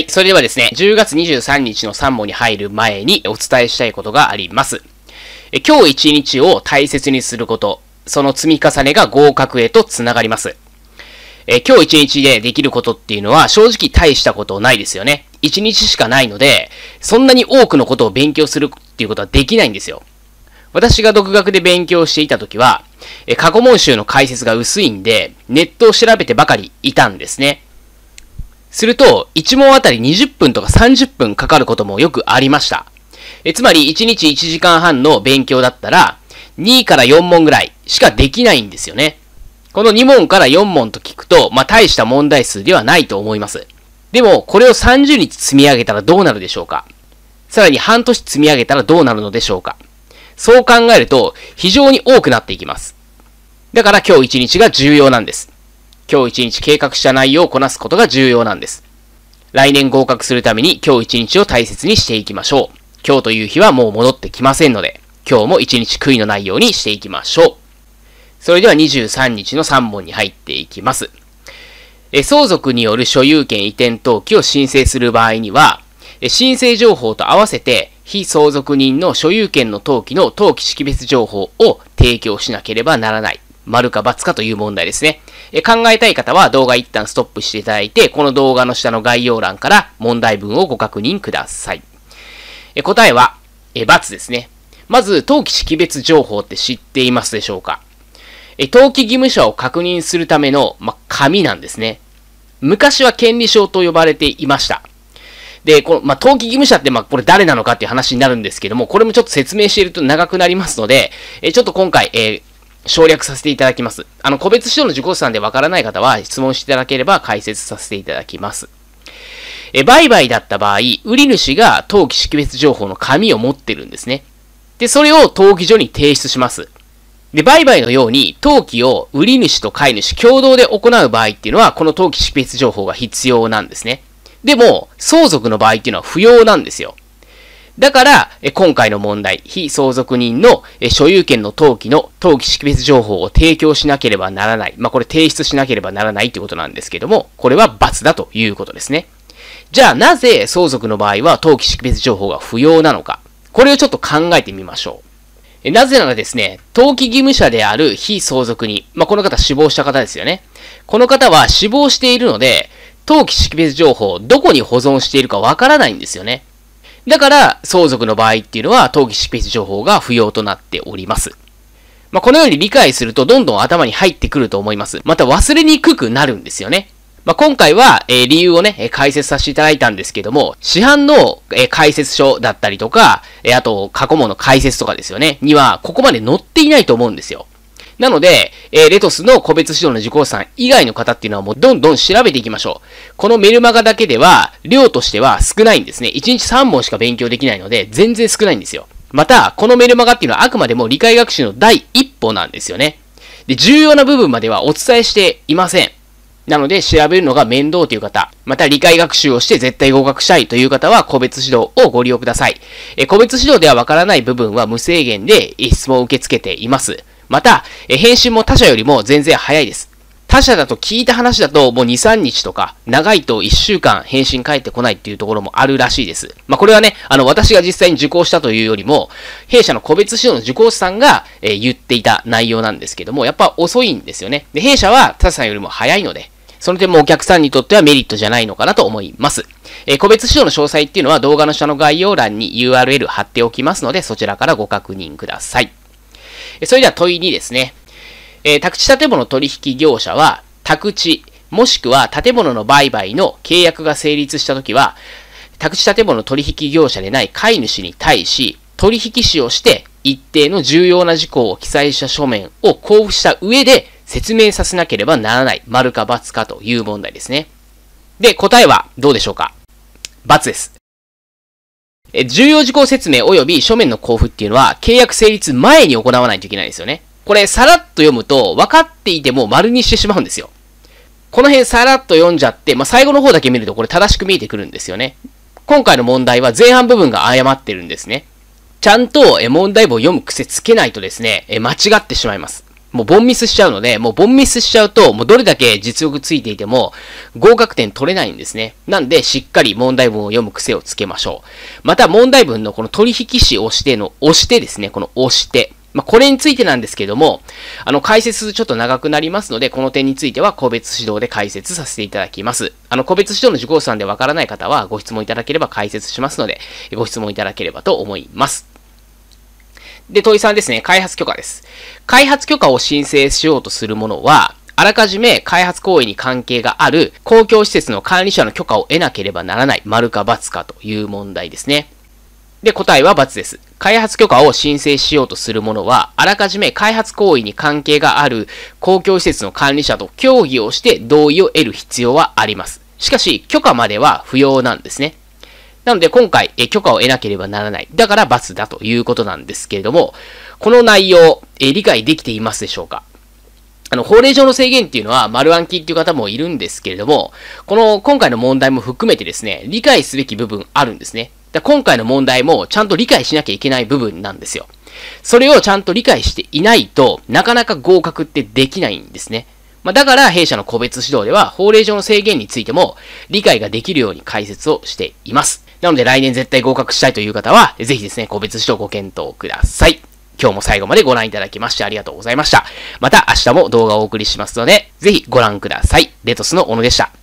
はい。それではですね、10月23日の3問に入る前にお伝えしたいことがあります。え今日一日を大切にすること、その積み重ねが合格へとつながります。え今日一日でできることっていうのは正直大したことないですよね。一日しかないので、そんなに多くのことを勉強するっていうことはできないんですよ。私が独学で勉強していた時は、え過去問集の解説が薄いんで、ネットを調べてばかりいたんですね。すると、1問あたり20分とか30分かかることもよくありました。えつまり、1日1時間半の勉強だったら、2から4問ぐらいしかできないんですよね。この2問から4問と聞くと、まあ、大した問題数ではないと思います。でも、これを30日積み上げたらどうなるでしょうかさらに半年積み上げたらどうなるのでしょうかそう考えると、非常に多くなっていきます。だから今日1日が重要なんです。今日一日計画した内容をこなすことが重要なんです。来年合格するために今日一日を大切にしていきましょう。今日という日はもう戻ってきませんので、今日も一日悔いのないようにしていきましょう。それでは23日の3本に入っていきます。え相続による所有権移転登記を申請する場合には、申請情報と合わせて非相続人の所有権の登記の登記識別情報を提供しなければならない。丸か×かという問題ですね。え考えたい方は動画一旦ストップしていただいて、この動画の下の概要欄から問題文をご確認ください。え答えは、え×ですね。まず、登記識別情報って知っていますでしょうか？え登記義務者を確認するための、ま、紙なんですね。昔は権利証と呼ばれていました。で、この、ま登記義務者って、まこれ誰なのかっていう話になるんですけども、これもちょっと説明していると長くなりますので、えちょっと今回、え省略させていただきます。あの、個別指導の受講者さんでわからない方は質問していただければ解説させていただきます。え、売買だった場合、売り主が登記識別情報の紙を持ってるんですね。で、それを登記所に提出します。で、売買のように、登記を売り主と買い主共同で行う場合っていうのは、この登記識別情報が必要なんですね。でも、相続の場合っていうのは不要なんですよ。だから、今回の問題、非相続人の所有権の登記の登記識別情報を提供しなければならない。まあ、これ提出しなければならないということなんですけども、これは罰だということですね。じゃあ、なぜ相続の場合は登記識別情報が不要なのか。これをちょっと考えてみましょう。なぜならですね、登記義務者である非相続人、まあ、この方死亡した方ですよね。この方は死亡しているので、登記識別情報をどこに保存しているかわからないんですよね。だから、相続の場合っていうのは、登記識別情報が不要となっております。まあ、このように理解すると、どんどん頭に入ってくると思います。また忘れにくくなるんですよね。まあ、今回は、えー、理由をね、え解説させていただいたんですけども、市販の、えー、解説書だったりとか、えー、あと、過去問の解説とかですよね、には、ここまで載っていないと思うんですよ。なので、えー、レトスの個別指導の受講者さん以外の方っていうのはもうどんどん調べていきましょう。このメルマガだけでは、量としては少ないんですね。1日3本しか勉強できないので、全然少ないんですよ。また、このメルマガっていうのはあくまでも理解学習の第一歩なんですよね。で、重要な部分まではお伝えしていません。なので、調べるのが面倒という方、また理解学習をして絶対合格したいという方は、個別指導をご利用ください。え個別指導ではわからない部分は無制限で質問を受け付けています。また、え返信も他社よりも全然早いです。他社だと聞いた話だともう2、3日とか、長いと1週間返信返ってこないっていうところもあるらしいです。まあ、これはね、あの、私が実際に受講したというよりも、弊社の個別指導の受講師さんが、えー、言っていた内容なんですけども、やっぱ遅いんですよね。で、弊社は他社よりも早いので、その点もお客さんにとってはメリットじゃないのかなと思います。えー、個別指導の詳細っていうのは動画の下の概要欄に URL 貼っておきますので、そちらからご確認ください。それでは問い2ですね。えー、宅地建物取引業者は、宅地、もしくは建物の売買の契約が成立したときは、宅地建物取引業者でない買い主に対し、取引士をして一定の重要な事項を記載した書面を交付した上で説明させなければならない、丸か×かという問題ですね。で、答えはどうでしょうか×です。え重要事項説明及び書面の交付っていうのは契約成立前に行わないといけないんですよね。これさらっと読むと分かっていても丸にしてしまうんですよ。この辺さらっと読んじゃって、まあ、最後の方だけ見るとこれ正しく見えてくるんですよね。今回の問題は前半部分が誤ってるんですね。ちゃんと問題文を読む癖つけないとですね、間違ってしまいます。もうボンミスしちゃうので、もうボンミスしちゃうと、もうどれだけ実力ついていても、合格点取れないんですね。なんで、しっかり問題文を読む癖をつけましょう。また、問題文のこの取引士押しての押してですね、この押して。まあ、これについてなんですけども、あの、解説ちょっと長くなりますので、この点については個別指導で解説させていただきます。あの、個別指導の受講者さんでわからない方は、ご質問いただければ解説しますので、ご質問いただければと思います。で、問い3ですね、開発許可です。開発許可を申請しようとするものは、あらかじめ開発行為に関係がある公共施設の管理者の許可を得なければならない、丸か×かという問題ですね。で、答えは×です。開発許可を申請しようとする者は、あらかじめ開発行為に関係がある公共施設の管理者と協議をして同意を得る必要はあります。しかし、許可までは不要なんですね。なので、今回、え許可を得なければならない。だから×だということなんですけれども、この内容、え理解できていますでしょうか？あの、法令上の制限っていうのは丸暗記っていう方もいるんですけれども、この今回の問題も含めてですね、理解すべき部分あるんですね。だ今回の問題もちゃんと理解しなきゃいけない部分なんですよ。それをちゃんと理解していないとなかなか合格ってできないんですね。まあ、だから弊社の個別指導では法令上の制限についても理解ができるように解説をしています。なので来年絶対合格したいという方は、ぜひですね、個別指導ご検討ください。今日も最後までご覧いただきましてありがとうございました。また明日も動画をお送りしますので、ぜひご覧ください。レトスの小野でした。